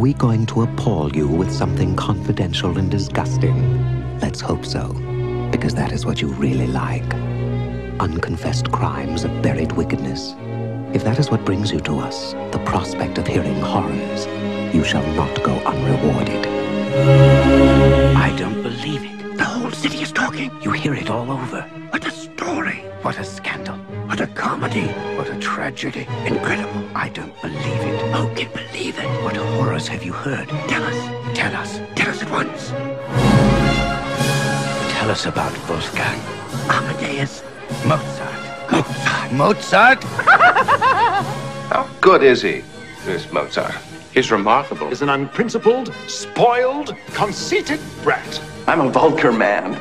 we going to appall you with something confidential and disgusting? Let's hope so, because that is what you really like. Unconfessed crimes of buried wickedness. If that is what brings you to us, the prospect of hearing horrors, you shall not go unrewarded. I don't believe it. The whole city is talking. You hear it all over. What a story. What a scandal. What a comedy. What a tragedy. Incredible. I don't believe it. Oh, Who can't believe it? What horrors have you heard? Tell us. Tell us. Tell us at once. Tell us about Wolfgang. Amadeus. Mozart. Mozart. Mozart? How good is he, this Mozart? He's remarkable. He's an unprincipled, spoiled, conceited brat. I'm a vulgar man.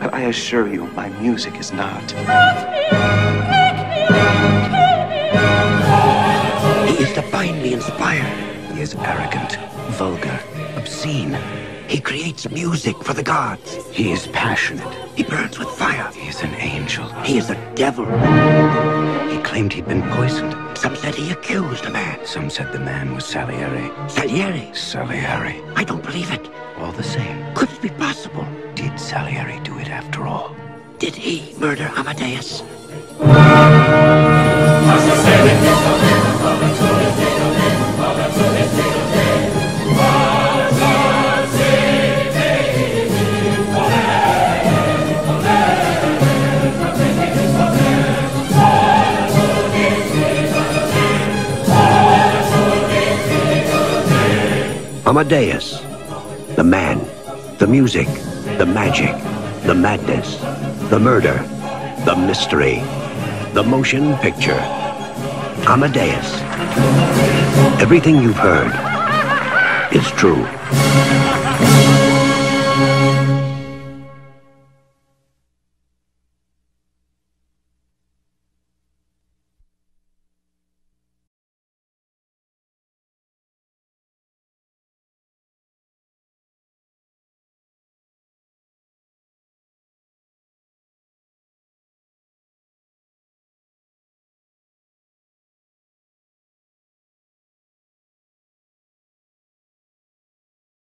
But I assure you, my music is not. He is divinely inspired. He is arrogant, vulgar, obscene. He creates music for the gods. He is passionate. He burns with fire. He is an angel. He is a devil. He claimed he'd been poisoned. Some said he accused a man. Some said the man was Salieri. Salieri. Salieri. I don't believe it. All the same, Could it be possible? Did Salieri do it after all? Did he murder Amadeus? Amadeus. The man. The music. The magic. The madness. The murder. The mystery. The motion picture. Amadeus. Everything you've heard is true.